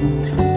嗯。